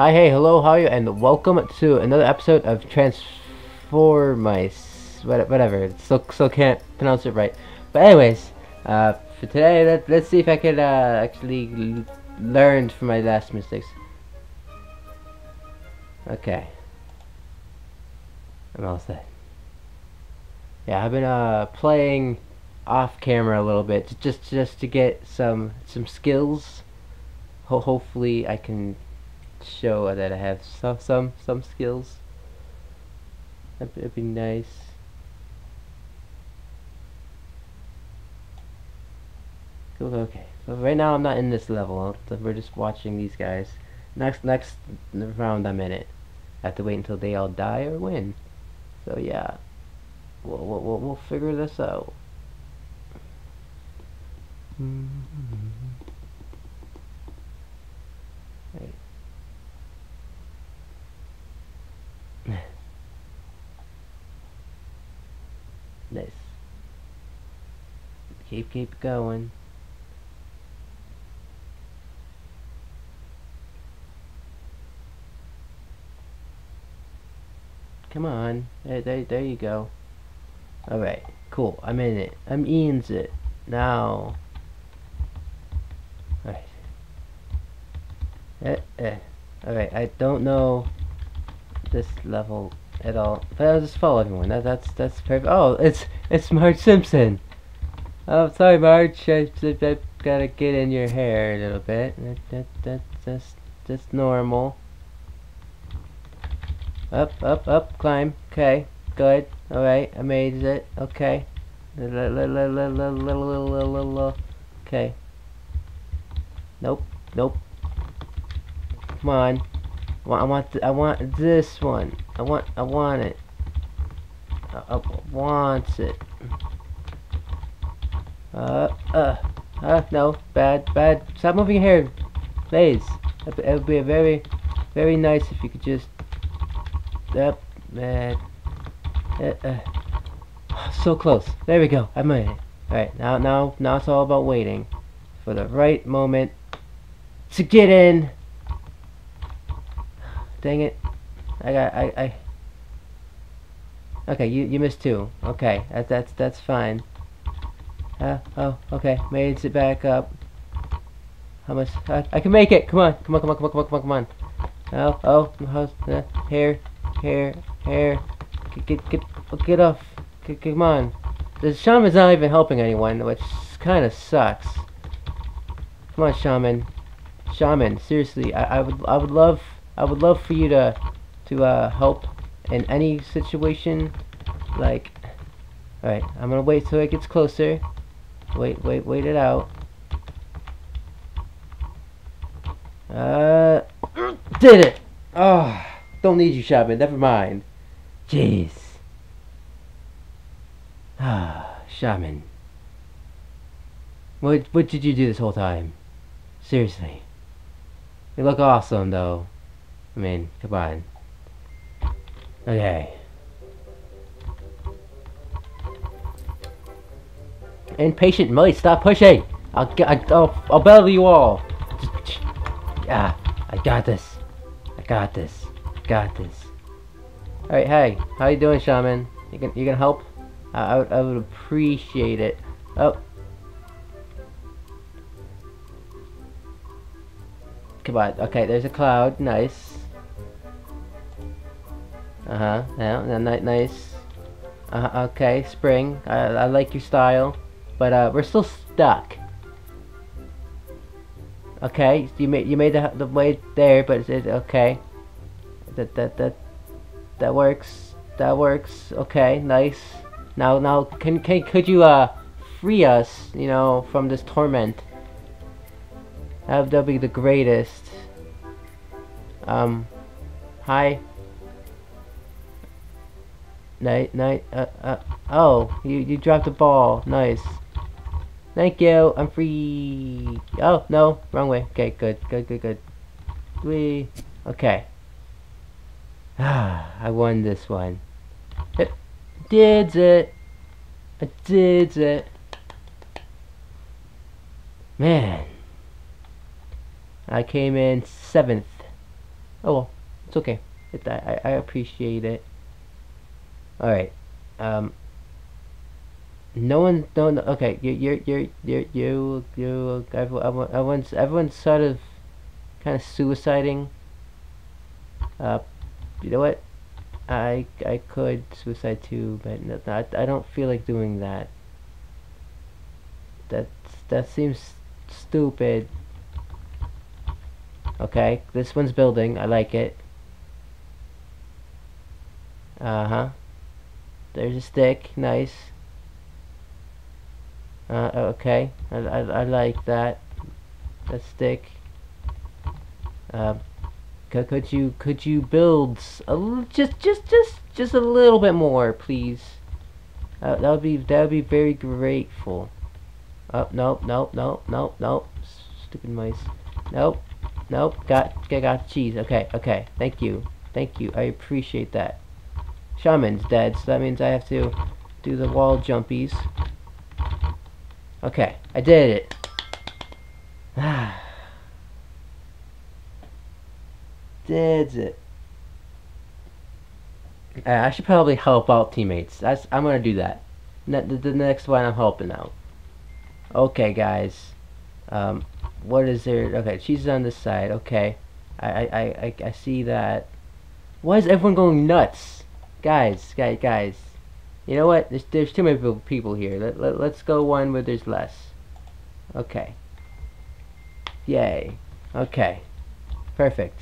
Hi, hey, hello, how are you? And welcome to another episode of Transformice. Whatever, still, still can't pronounce it right. But anyways, uh, for today, let, let's see if I can uh, actually learn from my last mistakes. Okay. I'm all set. Yeah, I've been uh, playing off camera a little bit, just just to get some some skills. Ho hopefully, I can show that I have some some some skills. That'd, that'd be nice. Okay, so right now I'm not in this level. We're just watching these guys. Next next round I'm in it. I have to wait until they all die or win. So yeah, we'll we'll we'll figure this out. Mm -hmm. right. nice. Keep keep going. Come on. There, there, there you go. Alright, cool. I'm in it. I'm Ian's it. Now. Alright. Eh, eh. Alright, I don't know this level at all. But I'll just follow everyone. That, that's that's perfect. Oh, it's it's Marge Simpson. Oh, sorry, Marge. I, I, I gotta get in your hair a little bit. That, that, that, that's, that's normal. Up, up, up, climb. Okay, good. Alright, I made it. Okay. Okay. Nope, nope. Come on. I want, I want this one. I want, I want it. I, I want it. Uh, uh, uh, no, bad, bad. Stop moving your hair, please. It would be very, very nice if you could just Yep, man. Uh, uh. So close. There we go. I made it. Alright, now, now, now it's all about waiting for the right moment to get in. Dang it. I got, I, I. Okay, you, you missed two. Okay, that, that's, that's fine. Uh, oh, okay, made it back up. How much? I, I can make it. Come on, come on, come on, come on, come on, come on, come on. Oh, oh, here? Hair, hair. Get, get, get, get off. Get, come on. The shaman's not even helping anyone, which kind of sucks. Come on, shaman. Shaman, seriously, I, I would, I would love, I would love for you to, to uh, help in any situation. Like, all right, I'm gonna wait till it gets closer. Wait, wait, wait it out. Uh, did it! Oh. Don't need you, Shaman. Never mind. Jeez. Ah, Shaman. What, what did you do this whole time? Seriously. You look awesome, though. I mean, come on. Okay. Impatient mice, stop pushing! I'll, I'll, I'll battle you all! Yeah, I got this. I got this got this. Alright, hey, how you doing, Shaman? You can you can help? I, I, would, I would appreciate it. Oh. Come on. Okay, there's a cloud. Nice. Uh-huh. Yeah, nice. Uh -huh, okay, spring. I, I like your style. But uh, we're still stuck. Okay, you made you made the the way there, but it's, okay. That that that that works that works. Okay nice. Now now can, can could you uh free us you know from this torment? That would be the greatest. Um hi. Night night uh, uh oh you you dropped the ball. Nice thank you I'm free oh no wrong way okay good good good good we okay Ah, I won this one. It did it. I did it. Man. I came in seventh. Oh well, it's okay. I, I appreciate it. Alright. Um, no one, no, no okay, you, you, you, you, you, you, everyone, everyone's, everyone's sort of kind of suiciding. Uh, you know what? I, I could suicide too, but no, I, I don't feel like doing that. That, that seems stupid. Okay, this one's building. I like it. Uh-huh. There's a stick. Nice. Uh, okay. I, I, I like that. That stick. Uh, could, you could you build a just just just just a little bit more, please? Uh, that would be that would be very grateful. Oh nope nope nope nope nope. Stupid mice. Nope nope. Got got got cheese. Okay okay. Thank you thank you. I appreciate that. Shaman's dead, so that means I have to do the wall jumpies. Okay, I did it. did it. I should probably help out teammates. That's I'm gonna do that. Ne the, the next one I'm helping out. Okay, guys. Um, what is there? Okay, she's on this side. Okay, I I I I see that. Why is everyone going nuts? Guys, guys, guys. You know what? There's, there's too many people here. Let, let, let's go one where there's less. Okay. Yay. Okay. Perfect.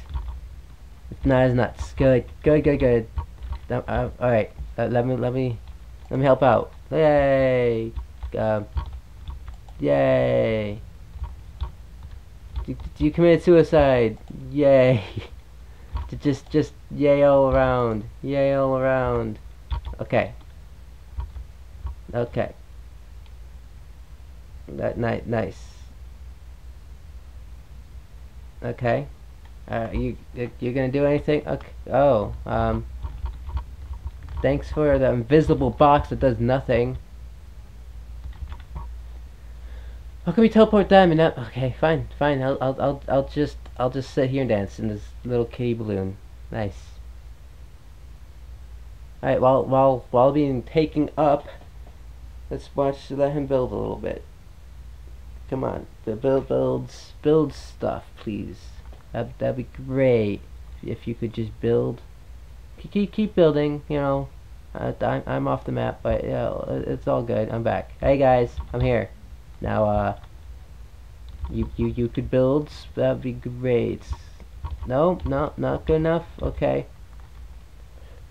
It's not as nuts. Good, good, good, good. Uh, uh, all right. Uh, let me, let me, let me help out. Yay. Um. Yay. You, you committed suicide. Yay. just just yay all around yay all around okay okay. That nice nice. Okay. Uh, you you're gonna do anything? Okay oh um thanks for the invisible box that does nothing. How can we teleport them and that okay fine fine. I'll I'll I'll, I'll just I'll just sit here and dance in this little kitty balloon. Nice. Alright, while while while being taken up, let's watch let him build a little bit. Come on, the build builds build stuff, please. That that'd be great if you could just build. Keep keep building, you know. I'm I'm off the map, but yeah, it's all good. I'm back. Hey guys, I'm here. Now uh you, you, you could build, that'd be great. No, no, not good enough? Okay.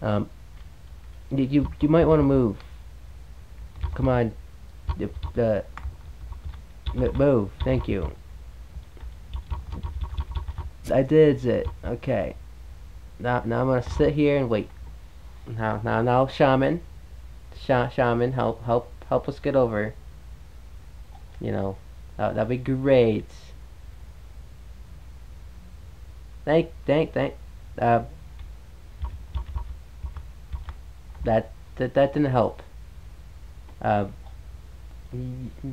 Um, you, you, you might want to move. Come on. Uh, move, thank you. I did it. Okay. Now, now I'm gonna sit here and wait. Now, now, now, shaman, Sh shaman, help, help, help us get over. You know, that that'd be great. Thank, thank, thank. Uh, that that that didn't help. Uh,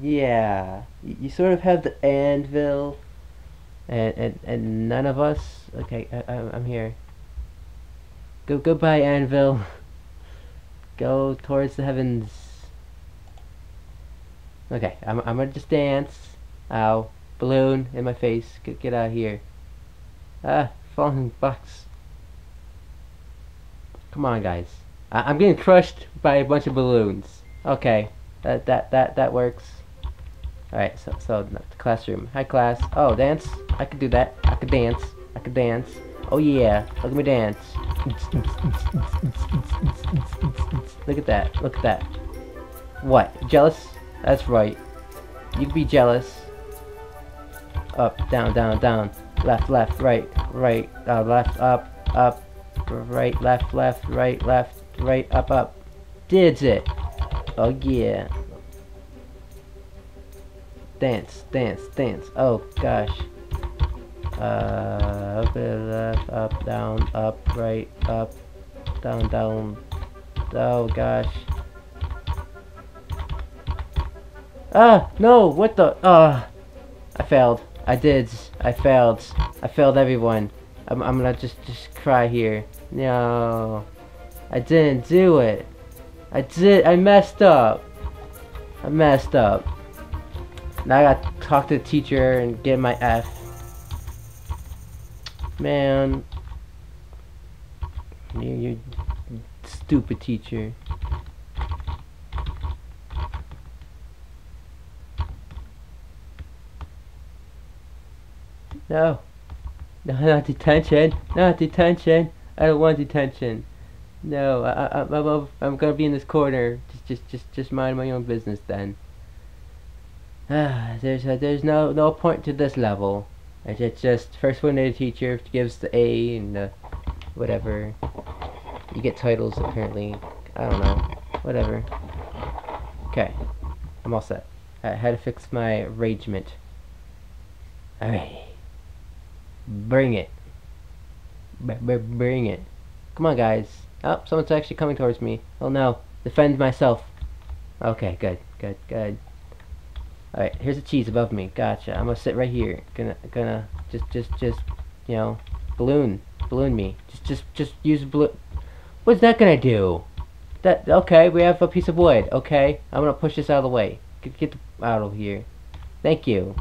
yeah, you, sort of have the anvil, and and and none of us. Okay, I, I'm here. Go goodbye, anvil. Go towards the heavens. Okay, I'm I'm gonna just dance. Ow. Balloon in my face. Get, get out of here. Ah, falling box. Come on, guys. I am getting crushed by a bunch of balloons. Okay, that that that that works. All right, so so classroom. Hi, class. Oh, dance. I could do that. I could dance. I could dance. Oh yeah, look at me dance. Look at that. Look at that. What? Jealous? That's right. You would be jealous up, down, down, down, left, left, right, right, uh, left, up, up, right, left, left, right, left, right, up, up. Did it? Oh yeah. Dance, dance, dance. Oh gosh. Uh, up, left, up, down, up, right, up, down, down. Oh gosh. Ah, no, what the, ah, uh, I failed. I did. I failed. I failed everyone. I'm, I'm gonna just, just cry here. No. I didn't do it. I did, I messed up. I messed up. Now I gotta talk to the teacher and get my F. Man. You, you stupid teacher. No. No, not detention. Not detention. I don't want detention. No, I, I, I'm, I'm gonna be in this corner. Just, just, just, just mind my own business then. Ah, there's, uh, there's no, no point to this level. It's just first one day teacher gives the A and the whatever. You get titles apparently. I don't know. Whatever. Okay, I'm all set. I had to fix my arrangement. Alright. Bring it. B bring it. Come on, guys. Oh, someone's actually coming towards me. Oh no. Defend myself. Okay, good, good, good. Alright, here's a cheese above me. Gotcha. I'm gonna sit right here. Gonna, gonna, just, just, just, you know, balloon, balloon me. Just, just, just use balloon. What's that gonna do? That, okay, we have a piece of wood. Okay, I'm gonna push this out of the way. Get, get out of here. Thank you.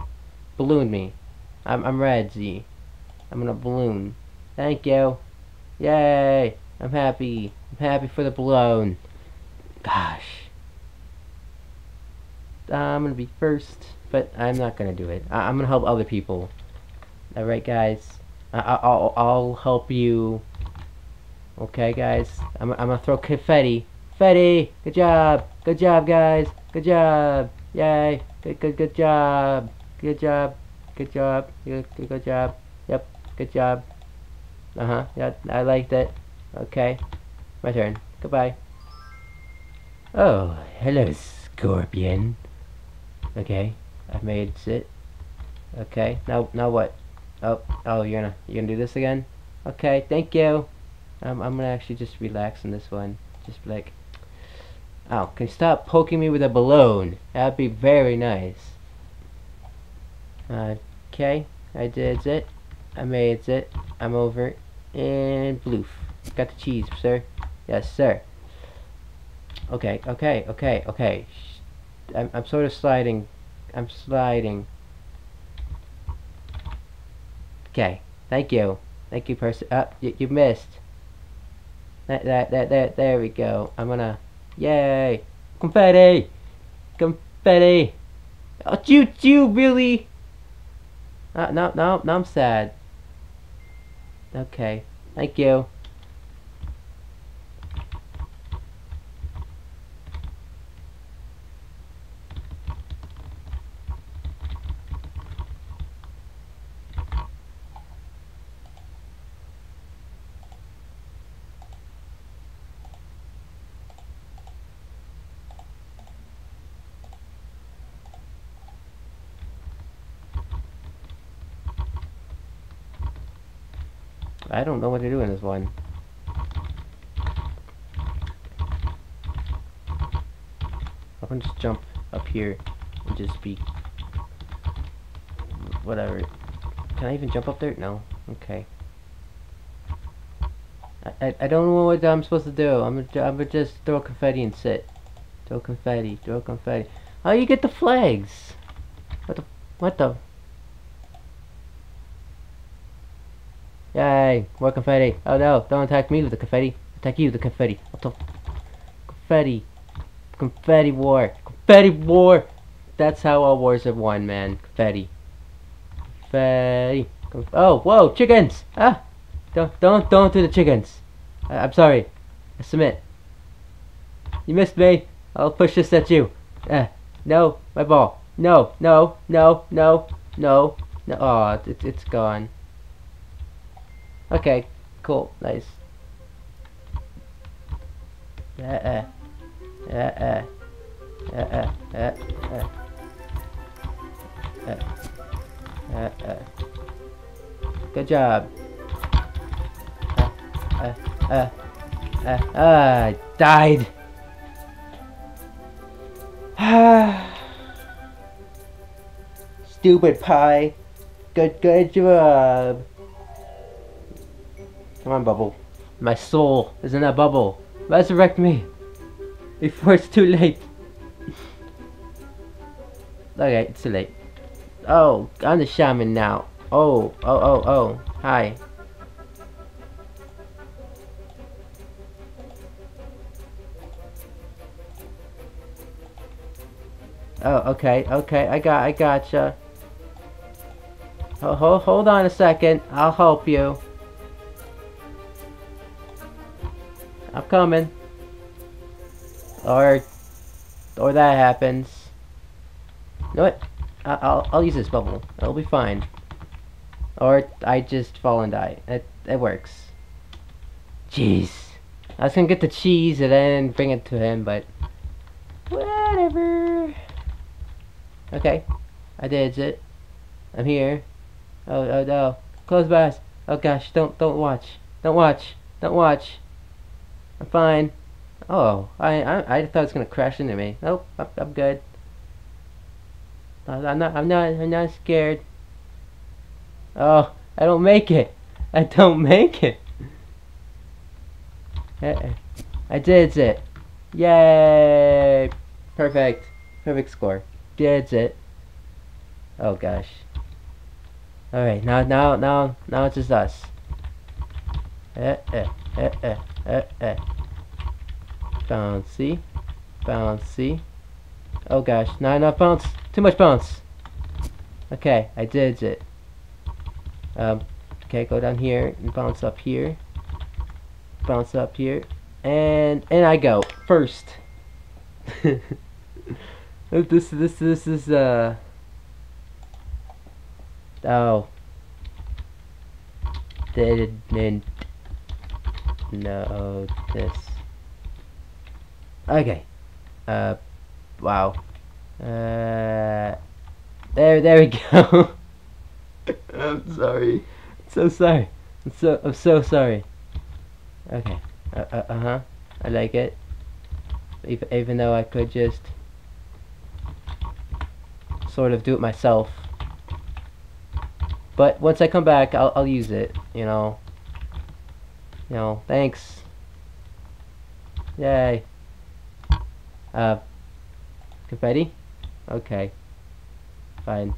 Balloon me. I'm, I'm red. I'm gonna balloon. Thank you. Yay! I'm happy. I'm happy for the balloon. Gosh. I'm gonna be first, but I'm not gonna do it. I am gonna help other people. Alright, guys. I will I'll help you. Okay, guys. I'm, I'm gonna throw confetti. Confetti! Good job! Good job, guys! Good job! Yay! Good, good, good job! Good job! Good job! Good, good, good job! Yep. Good job. Uh-huh. Yeah, I liked it. Okay. My turn. Goodbye. Oh, hello, Scorpion. Okay. I've made it. Okay. Now, now what? Oh, oh, you're gonna, you're gonna do this again? Okay, thank you. Um, I'm gonna actually just relax on this one. Just like, oh, can you stop poking me with a balloon? That'd be very nice. Okay, I did it. I made it. I'm over. And bloof. Got the cheese, sir. Yes, sir. Okay, okay, okay, okay. I'm, I'm sort of sliding. I'm sliding. Okay. Thank you. Thank you, person. Up, you, you missed. That, that, that, that, there we go. I'm gonna, yay! Confetti! Confetti! Oh, you, you really? Uh, no, no, no, I'm sad. Okay. Thank you. Know what to do in this one. I'm gonna just jump up here and just be whatever. Can I even jump up there? No. Okay. I, I, I don't know what I'm supposed to do. I'm gonna, I'm gonna just throw confetti and sit. Throw confetti. Throw confetti. How you get the flags? What the? What the? Yay, more confetti. Oh no, don't attack me with the confetti. Attack you with the confetti. Confetti. Confetti war. Confetti war! That's how all wars have won, man. Confetti. Confetti. Conf oh, whoa, chickens! Ah! Don't, don't, don't do the chickens. I, I'm sorry. I submit. You missed me. I'll push this at you. Ah, no, my ball. No, no, no, no, no, no. Oh, it's, it's gone. Okay, cool, nice. Uh uh. Uh uh. Uh uh. Uh uh. Uh uh. uh. Good job. Uh uh. Uh uh. Uh, died. Stupid pie. Good, good job. Come on, bubble. My soul is in that bubble. Resurrect me before it's too late. okay, it's too late. Oh, I'm the shaman now. Oh, oh, oh, oh. Hi. Oh, okay, okay, I got, I gotcha. Ho, ho, hold on a second, I'll help you. I'm coming. Or, or that happens. You know what? I, I'll, I'll use this bubble. It'll be fine. Or I just fall and die. It, it works. Jeez. I was gonna get the cheese and then bring it to him, but whatever. Okay, I did it. I'm here. Oh, oh no. Close my eyes. Oh gosh, don't, don't watch. Don't watch. Don't watch. I'm fine. Oh, I, I, I thought it was gonna crash into me. Nope, I'm, I'm good. I'm not, I'm not, I'm not scared. Oh, I don't make it. I don't make it. I did it. Yay! Perfect. Perfect score. Did it. Oh gosh. Alright, now now now now it's just us. Eh eh eh eh eh eh. Bouncy. Bouncy. Oh gosh, not enough bounce. Too much bounce. Okay, I did it. Um okay, go down here and bounce up here. Bounce up here. And and I go first. this this this is uh oh didn't notice okay. Uh wow. Uh there there we go. I'm sorry. I'm so sorry. I'm so I'm so sorry. Okay. Uh, uh, uh huh I like it. Even, even though I could just sort of do it myself. But once I come back, I'll, I'll use it, you know. You know, thanks. Yay. Uh, confetti? Okay. Fine.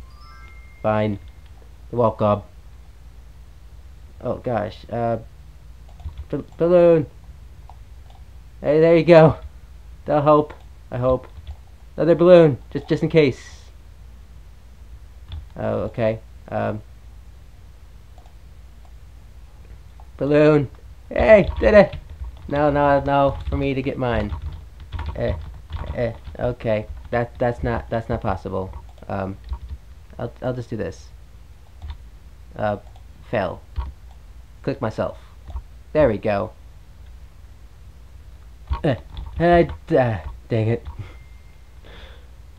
Fine. Welcome. Oh gosh, uh, balloon. Hey, there you go. That'll help. I hope. Another balloon, just just in case. Oh, okay. Um, balloon. Hey, did it. No, no, no, for me to get mine. Eh, eh, okay. That, that's not, that's not possible. Um, I'll, I'll just do this. Uh, fail. Click myself. There we go. Eh, uh, uh, dang it.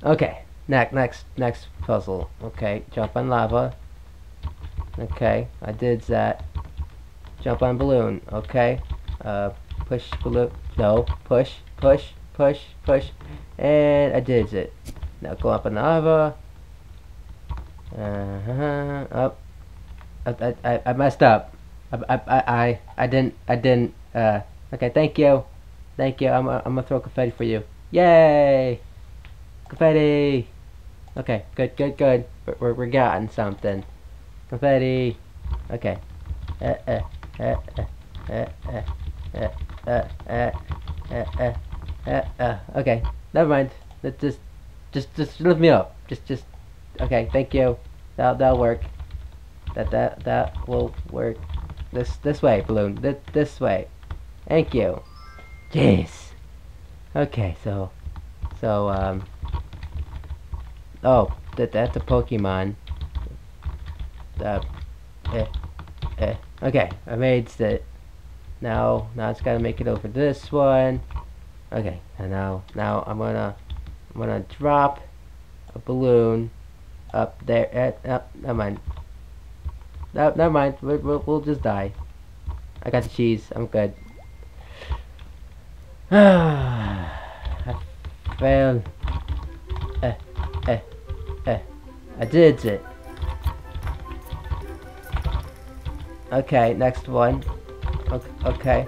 okay. Next, next, next puzzle. Okay, jump on lava. Okay, I did that. Jump on balloon. Okay. Uh, push balloon. No, push, push, push, push, and I did it. Now go up on lava. Uh huh. Up. I, I, I messed up. I, I, I, I didn't, I didn't. Uh. Okay, thank you. Thank you. I'm, I'm gonna throw confetti for you. Yay! Confetti. Okay, good, good, good. We're, we're, we're getting something. Confetti. Okay. Uh, okay. Never mind. Let's just, just, just lift me up. Just, just. Okay, thank you. That that'll work. That that that will work. This this way, balloon. This this way. Thank you. Jeez. Okay, so, so um. Oh, that that's a Pokemon. Uh, eh, eh. Okay, I made it. Now, now it's gotta make it over this one. Okay, and now, now I'm gonna, I'm gonna drop a balloon up there. At, uh, never mind. No, never mind. We'll, we'll, we'll just die. I got the cheese. I'm good. I failed. Eh, eh. I did it. Okay, next one. Okay. okay.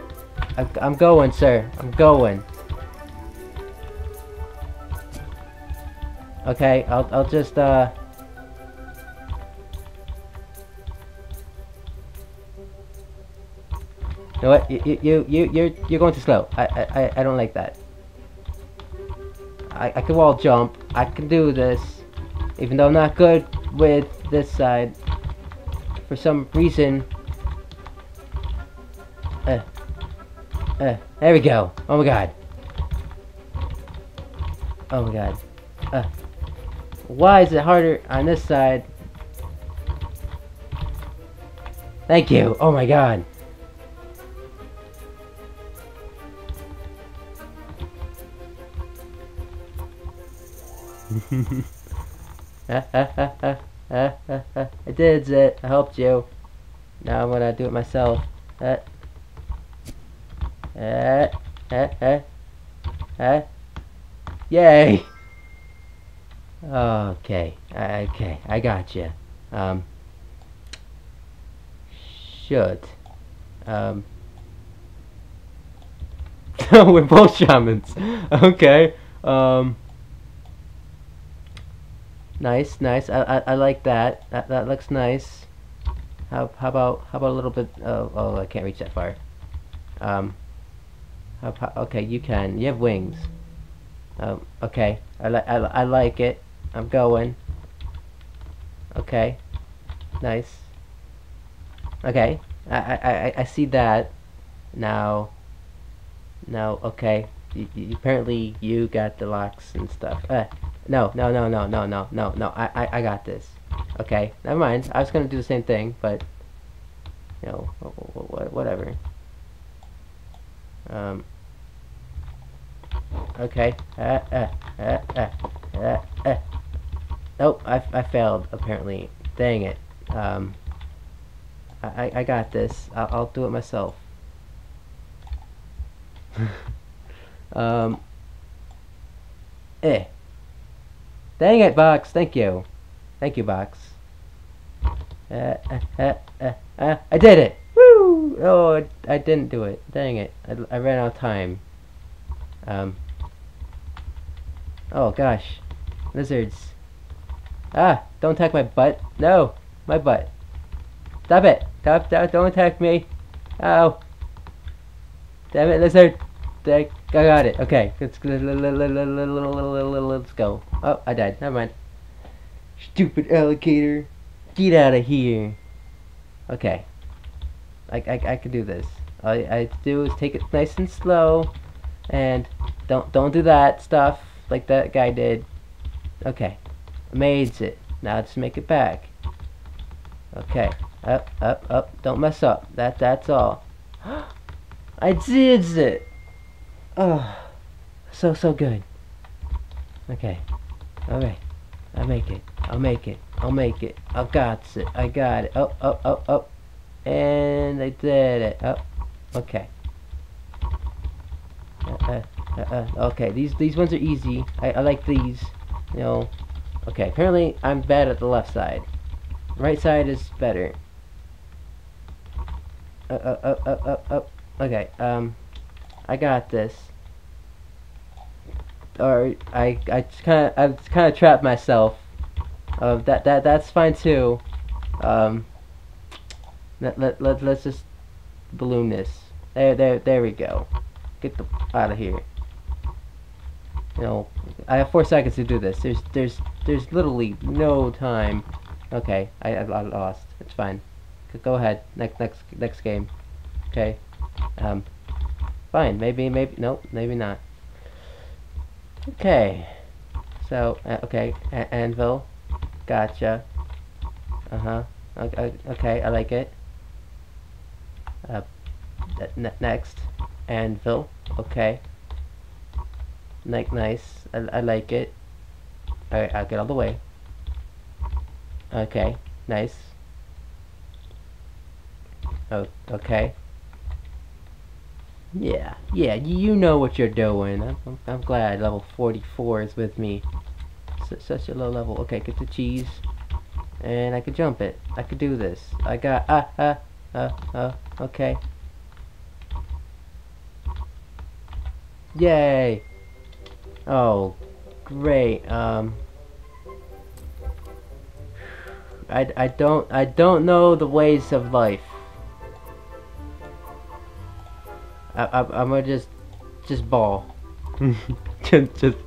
I'm going, sir. I'm going. Okay, I'll I'll just uh. You know what? You you you you're you're going too slow. I I I don't like that. I I can wall jump. I can do this, even though I'm not good with this side. For some reason. Uh. Uh. There we go. Oh my god. Oh my god. Uh. Why is it harder on this side? Thank you. Oh my god. I did it. I helped you. Now I'm gonna do it myself. Uh, uh, uh. Yay! Okay, okay, I got you. Um, should. Um, we're both shamans. Okay. Um. Nice, nice. I, I, I like that. That that looks nice. How how about how about a little bit? Oh, oh I can't reach that far. Um. How, okay, you can. You have wings. Um. Okay. I like I, I like it. I'm going. Okay. Nice. Okay. I I I, see that. Now. Now. Okay. You, you, apparently you got the locks and stuff. Uh, no, no, no, no, no, no, no, no. I, I, I got this. Okay, never mind. I was gonna do the same thing, but you know, whatever. Um. Okay. Uh, uh, uh, uh, uh, uh. Nope, I, I failed apparently. Dang it. Um. I, I got this. I'll, I'll do it myself. um. Eh. Dang it, Box. Thank you. Thank you, Box. Uh, uh, uh, I did it! Woo! Oh, I, I didn't do it. Dang it. I, I ran out of time. Um. Oh, gosh. Lizards. Ah, don't attack my butt. No, my butt. Stop it. Stop, stop, don't attack me. Ow. Damn it, lizard. I got it. Okay, let's, let's go. Oh, I died. Never mind. Stupid alligator. Get out of here. Okay. I, I, I can do this. All I do is take it nice and slow. And don't don't do that stuff like that guy did. Okay. Made it. Now just make it back. Okay. Up, up, up. Don't mess up. That that's all. I did it. Oh, so, so good. Okay. Alright. I make it. I'll make it. I'll make it. I got it. I got it. Oh, oh, oh, oh. And I did it. Oh, okay. Uh, uh, uh, uh, okay, these these ones are easy. I, I like these. You know. Okay, apparently I'm bad at the left side. Right side is better. Uh, uh, uh, uh, uh, uh. Okay, um, I got this or I I kind of I kind of trapped myself. Uh, that that that's fine too. Um, let let let let's just balloon this. There there there we go. Get the out of here. You know, I have four seconds to do this. There's there's there's literally no time. Okay, I I, lost. It's fine. Go ahead. Next next next game. Okay. Um. Fine. Maybe maybe nope. Maybe not. Okay. So, uh, okay, A anvil. Gotcha. Uh-huh. Okay, okay, I like it. Uh, next. Anvil. Okay. Like, nice. I, I like it. Alright, I'll get all the way. Okay, nice. Oh, okay. Yeah, yeah, you know what you're doing. I'm, I'm glad level 44 is with me. S such a low level. Okay, get the cheese. And I could jump it. I could do this. I got, ah, ah, ah, ah, okay. Yay! Oh, great. Um, I, I don't I don't know the ways of life. I, I I'm gonna just just ball. just just.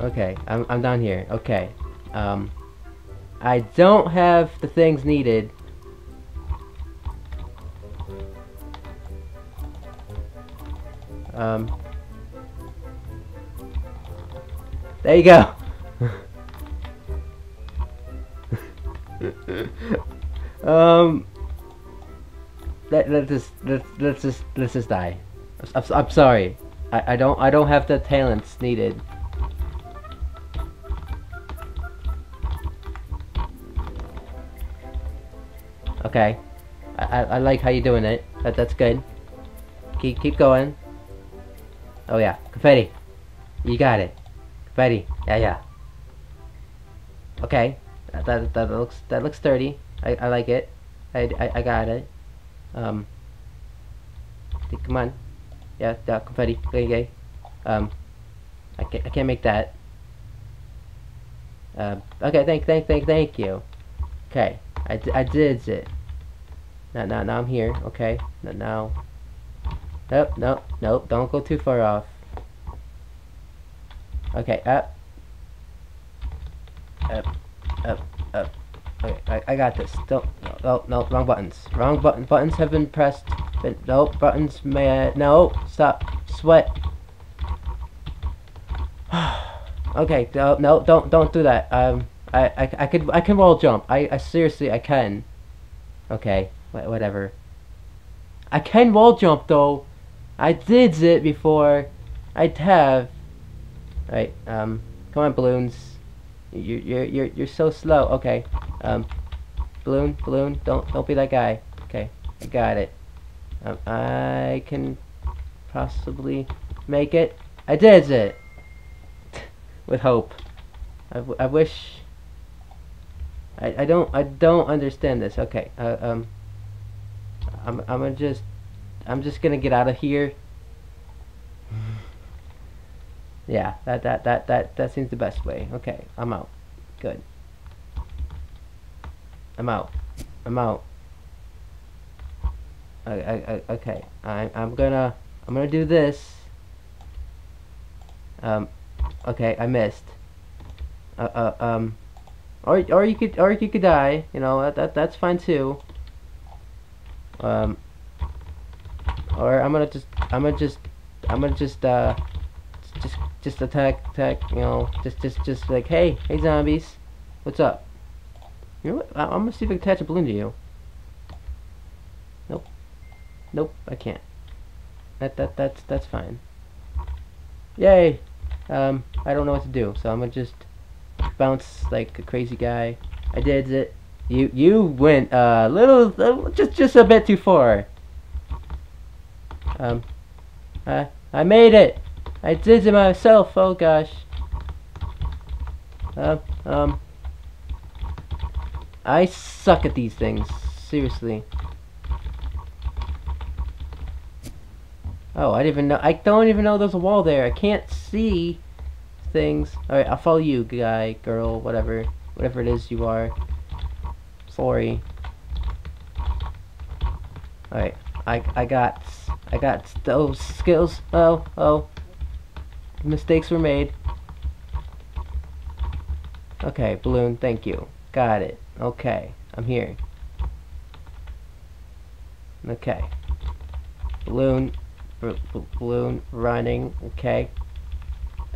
Okay, I'm I'm down here. Okay, um, I don't have the things needed. Um, there you go. um, let let just let let's just let's just die. I'm, I'm, sorry. I I don't I don't have the talents needed. Okay. I, I, I like how you're doing it. That that's good. Keep keep going. Oh yeah, confetti. You got it. Confetti. Yeah yeah. Okay. That that, that looks that looks sturdy. I, I like it. I, I, I got it. Um. Come on. Yeah, yeah, confetti. Okay, okay. Um. I can't I can't make that. Um. Okay. Thank thank thank thank you. Okay. I, I did it. Now, now, now I'm here. Okay. Now, now. Nope, nope, nope. Don't go too far off. Okay, up. Up, up, up. Okay, I, I got this. Don't. No, no, no, wrong buttons. Wrong button. Buttons have been pressed. Been, no, buttons may. No, stop. Sweat. okay, no, no, don't, don't do that. Um, I, I, I could, I can wall jump. I, I seriously, I can. Okay, wh whatever. I can wall jump though. I did it before. I'd have. Right, um, come on, balloons. You're, you're, you're, you're so slow. Okay, um, balloon, balloon, don't, don't be that guy. Okay, I got it. Um, I can possibly make it. I did it! With hope. I, I wish... I, I don't, I don't understand this. Okay, uh, um, I'm, I'm gonna just, I'm just gonna get out of here. Yeah, that that that that that seems the best way. Okay, I'm out. Good. I'm out. I'm out. I, I, I, okay, I, I'm gonna I'm gonna do this. Um, okay, I missed. Uh, uh, um, or or you could or you could die. You know that, that that's fine too. Um, or I'm gonna just I'm gonna just I'm gonna just uh just attack attack you know just just just like hey hey zombies what's up? You know what? I, am gonna see if I can attach a balloon to you. Nope. Nope I can't. That that that's that's fine. Yay! Um I don't know what to do so I'm gonna just bounce like a crazy guy. I did it. You you went a uh, little just just a bit too far. Um I I made it I did it myself, oh gosh. Um, um, I suck at these things, seriously. Oh, I didn't even know, I don't even know there's a wall there. I can't see things. Alright, I'll follow you, guy, girl, whatever, whatever it is you are. Sorry. Alright, I, I got, I got those skills. Oh, oh, mistakes were made. Okay, balloon, thank you. Got it. Okay, I'm here. Okay. Balloon, balloon running, okay.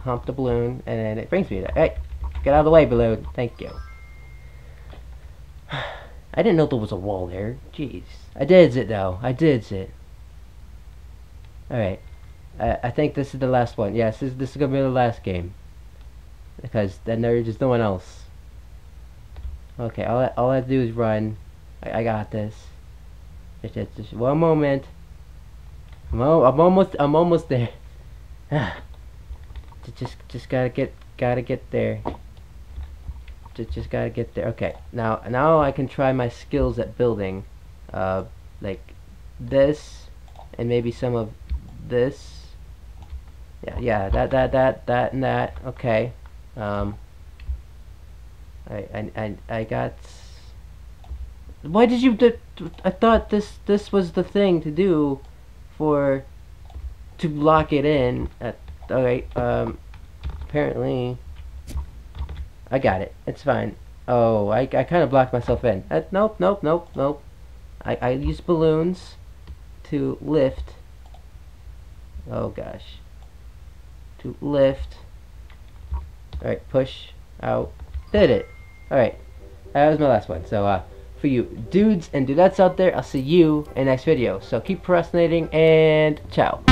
Hump the balloon, and then it brings me there. Hey, get out of the way, balloon. Thank you. I didn't know there was a wall there. Jeez. I did it, though. I did it. Alright. I, I think this is the last one. Yes, this, this is gonna be the last game. Because then there's just no one else. Okay, all I, all I have to do is run. I, I got this. Just, just, just one moment. I'm, I'm almost I'm almost there. just just gotta get gotta get there. Just just gotta get there. Okay, now now I can try my skills at building, uh, like this, and maybe some of this. Yeah, yeah, that, that, that, that, and that. Okay. Um, I, I, I, I got. Why did you? I thought this, this was the thing to do, for, to lock it in. At, all right. Um, apparently, I got it. It's fine. Oh, I, I kind of blocked myself in. Uh, nope, nope, nope, nope. I, I use balloons to lift. Oh gosh. To lift. Alright, push out. Did it. Alright. That was my last one. So, uh, for you dudes and dudettes out there, I'll see you in the next video. So keep procrastinating and ciao.